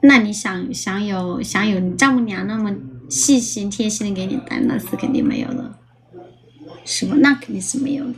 那你想想有想有你丈母娘那么细心贴心的给你带，那是肯定没有的，是吧？那肯定是没有的。